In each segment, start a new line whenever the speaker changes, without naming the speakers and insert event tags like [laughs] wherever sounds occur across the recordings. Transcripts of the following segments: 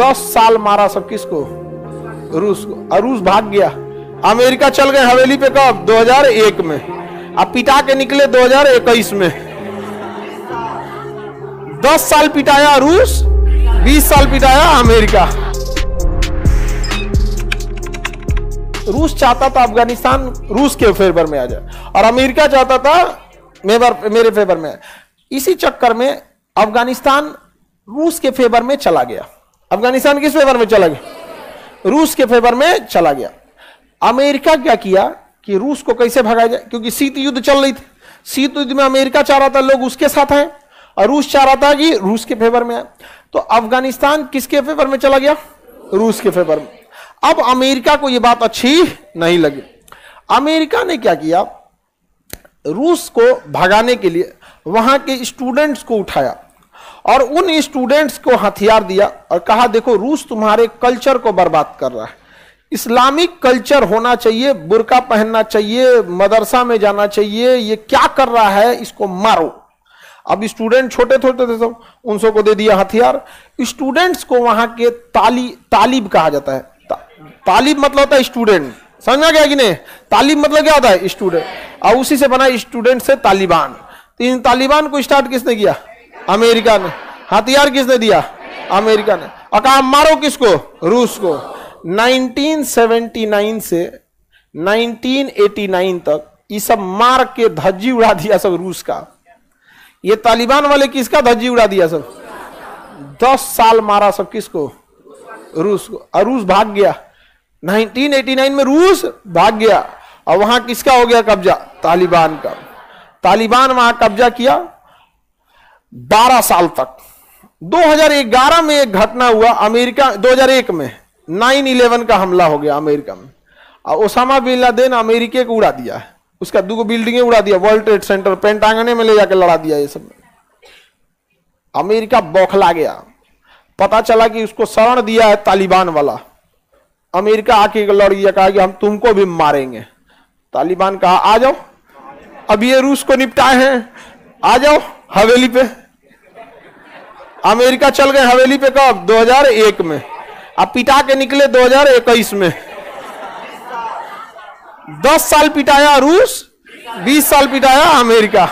दस साल मारा सब किसको? रूस को। रूस भाग गया। अमेरिका चल गए हवेली पे कब? 2001 में। अब पिटा के निकले 2021 में। 10 साल पिटाया रूस 20 साल पिटाया अमेरिका। रूस चाहता था अफ़गानिस्तान रूस के फेवर में आ जाए। और अमेरिका चाहता था मेवर मेरे फेवर में इसी चक्कर में अफ़गानिस्तान रूस के फेवर में चला गया। अफ़गानिस्तान किस फेवर में चला गया? रूस के फेवर में चला गया। अमेरिका क्या किया कि रूस को कैसे भगाया जाए? क्योंकि शीत युद्ध चल रही थी। शीत युद्ध में अमेरिका चाह रहा था, लोग उसके साथ आए। और रूस चाह रहा था कि रूस के फेवर में आए। तो अफ़गानिस्तान किसके फेवर में चला गया? रूस के फेवर में। अब अमेरिका को यह बात अच्छी नहीं लगी। अमेरिका ने क्या किया? रूस को भगाने के लिए वहाँ के स्टूडेंट्स को उठाया। और उन स्टूडेंट्स को हथियार दिया और कहा देखो रूस तुम्हारे कल्चर को बर्बाद कर रहा है। इस्लामिक कल्चर होना चाहिए बुरका पहनना चाहिए मदरसा में जाना चाहिए ये क्या कर रहा है इसको मारो। अब स्टूडेंट छोटे छोटे थे सब उन सबको दे दिया हथियार। स्टूडेंट्स को वहाँ के ताली तालिब कहा जाता है। ता, तालिब मतलब होता है स्टूडेंट समझा गया कि नहीं? तालिब मतलब क्या होता है? स्टूडेंट और उसी से बना स्टूडेंट से तालिबान। तो इन तालिबान को स्टार्ट किसने किया? अमेरिका ने। हथियार किसने दिया? अमेरिका ने। और कहा, मारो किसको? रूस को। 1979 से 1989 तक ये सब मार के धज्जी उड़ा दिया सब रूस का। ये तालिबान वाले किसका धज्जी उड़ा दिया सब? दस साल मारा सब किसको? रूस को। और रूस भाग गया। 1989 में रूस भाग गया। और वहाँ किसका हो गया कब्जा? तालिबान का। तालिबान वहाँ कब्जा किया। 12 साल तक। 2011 में एक घटना हुआ अमेरिका 2001 में। 9/11 का हमला हो गया अमेरिका में। और ओसामा बिन लादेन अमेरिका को उड़ा दिया है। उसका दो बिल्डिंगें उड़ा दिया, वर्ल्ड ट्रेड सेंटर पेंटांगने में ले जाकर लड़ा दिया ये सब। अमेरिका बौखला गया। पता चला कि उसको शरण दिया है तालिबान वाला। अमेरिका आके लड़ गया कहा कि हम तुमको भी मारेंगे। तालिबान कहा, आ जाओ। अब ये रूस को निपटाए हैं। आ जाओ। हवेली पे। अमेरिका चल गए हवेली पे कब? 2001 में। अब पिटा के निकले 2021 में। 10 साल पिटाया रूस 20 साल पिटाया अमेरिका।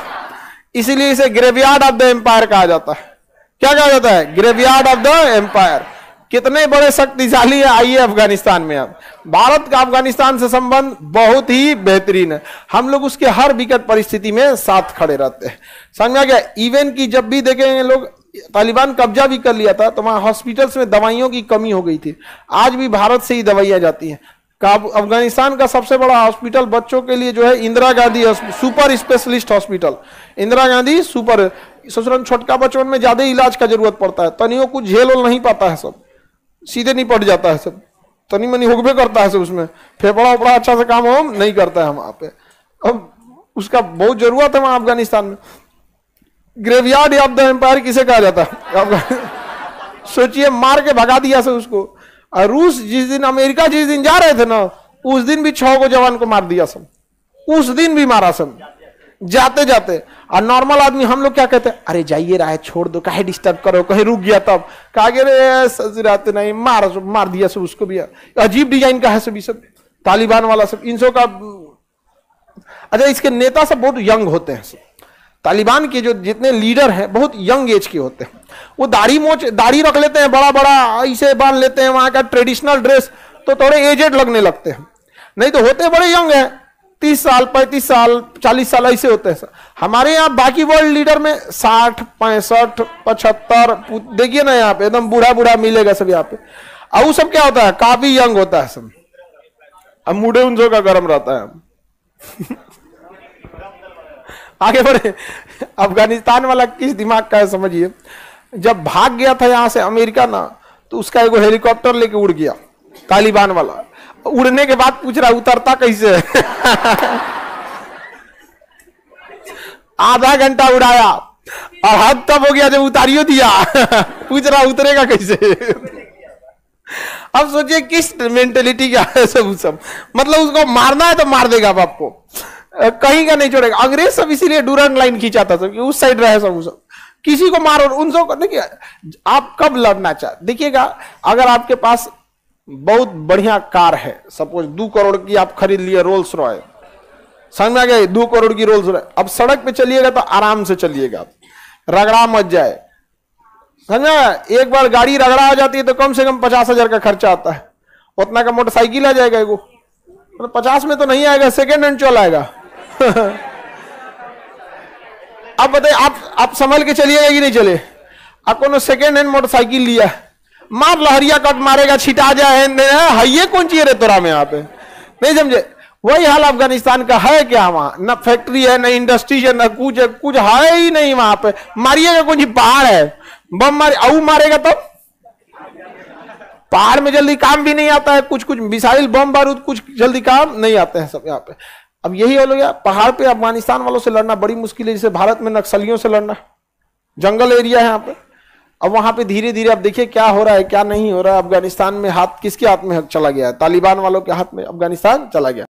इसीलिए इसे ग्रेवयार्ड ऑफ़ द एम्पायर कहा जाता है। क्या कहा जाता है? Graveyard of the empire. कितने बड़े शक्तिशाली है आइए अफ़गानिस्तान में अब। भारत का अफ़गानिस्तान से संबंध बहुत ही बेहतरीन है। हम लोग उसके हर विकट परिस्थिति में साथ खड़े रहते हैं। समझ गया? इवन की जब भी देखेंगे लोग, तालिबान कब्जा भी कर लिया था तो वहाँ हॉस्पिटल्स में दवाइयों की कमी हो गई थी। आज भी भारत से ही दवाइयाँ जाती हैं। अफ़गानिस्तान का सबसे बड़ा हॉस्पिटल बच्चों के लिए जो है Indira Gandhi super specialist hospital Indira Gandhi super ससुरन छोटका बचपन में ज़्यादा इलाज का ज़रूरत पड़ता है। तनियों कुछ झेल नहीं पाता है सब। सीधे नहीं पड़ जाता है सब। तनी मनी हुक्बे करता है सब उसमें। फेफड़ा उपड़ा अच्छा से काम हो, नहीं करता है वहाँ पे। अब उसका बहुत ज़रूरत है वहाँ अफ़गानिस्तान में। ग्रेवयार्ड ऑफ़ द एम्पायर किसे कहा जाता है? सोचिए, मार के भगा दिया से उसको। और रूस जिस दिन, अमेरिका जिस दिन जा रहे थे ना, उस दिन भी छह को जवान को मार दिया सब। उस दिन भी मारा सब। जाते जाते, और नॉर्मल आदमी हम लोग क्या कहते हैं, अरे जाइए है छोड़ दो, कहे डिस्टर्ब करो, कहीं रुक गया तब। कहा रे सजराते नहीं, मार मार दिया सब उसको भी, अजीब डिज़ाइन का है सभी सब, तालिबान वाला सब, इन सब का अच्छा इसके नेता सब बहुत यंग होते हैं तालिबान के जो जितने लीडर हैं, बहुत यंग एज के होते हैं। वो दाढ़ी मोच, दाढ़ी रख लेते हैं बड़ा बड़ा ऐसे बाँध लेते हैं, वहाँ का ट्रेडिशनल ड्रेस तो थोड़े एजेड लगने लगते हैं। नहीं तो होते बड़े यंग हैं तीस साल, पैंतीस साल, चालीस साल ऐसे होते हैं हमारे यहाँ बाकी वर्ल्ड लीडर में साठ, पैंसठ, पचहत्तर देखिए ना यहाँ पे, एकदम बूढ़ा बूढ़ा मिलेगा सब यहाँ पे। और वो सब क्या होता है? काफ़ी यंग होता है सब अब मुड़े उनसो का गर्म रहता है। [laughs] आगे बढ़े। अफ़गानिस्तान वाला किस दिमाग का है, समझिए। जब भाग गया था यहाँ से अमेरिका ना तो उसका एगो हेलीकॉप्टर लेके उड़ गया, तालिबान वाला। उड़ने के बाद पूछ रहा उतरता कैसे? आधा घंटा उड़ाया। और हद तब हो गया जब उतारियो दिया। पूछ रहा, उतरेगा कैसे? अब सोचिए किस मेंटेलिटी का है सब सब। मतलब उसको मारना है तो मार देगा बाप को। कहीं का नहीं छोड़ेगा। अंग्रेज़ सब इसीलिए डूरंग लाइन खींचा था सब उस साइड रहे सब सब। किसी को मारो, उन सब देखिए, आप कब लड़ना चाहते देखिएगा, अगर आपके पास बहुत बढ़िया कार है। सपोज़ दो करोड़ की आप खरीद लिए रोल्स रॉय समझ में आ गया? दो करोड़ की रोल्स रॉय अब सड़क पे चलिएगा तो आराम से चलिएगा। रगड़ा मत जाए। समझा एक बार गाड़ी रगड़ा आ जाती है तो कम से कम पचास हज़ार का खर्चा आता है। उतना का मोटरसाइकिल आ जाएगा एगो। मतलब पचास में तो नहीं आएगा सेकेंड हैंड चल आएगा। [laughs] अब बताइए, आप आप संभल के चलिएगा कि नहीं चले? आप कौन सेकेंड हैंड मोटरसाइकिल लिया मार, लहरिया कट मारेगा, छिटा जाए। है कौन चाहिए रे तोरा में यहाँ पे? नहीं समझे? वही हाल अफ़गानिस्तान का है क्या वहाँ? न फैक्ट्री है, न इंडस्ट्रीज़ है, न कुछ है कुछ है ही नहीं वहाँ पे। मारिएगा कुछ पहाड़ है। बम मारे अऊ मारेगा तब तो? पहाड़ में जल्दी काम भी नहीं आता है। कुछ कुछ मिसाइल, बम, बारूद, कुछ जल्दी काम नहीं आते हैं सब यहाँ पे। अब यही हो गया, पहाड़ पे अफ़गानिस्तान वालों से लड़ना बड़ी मुश्किल है। जैसे भारत में नक्सलियों से लड़ना। जंगल एरिया है यहाँ पे। अब वहाँ पे धीरे धीरे अब देखिए क्या हो रहा है, क्या नहीं हो रहा है, अफ़गानिस्तान में हाथ किसके हाथ में चला गया है? तालिबान वालों के हाथ में अफ़गानिस्तान चला गया।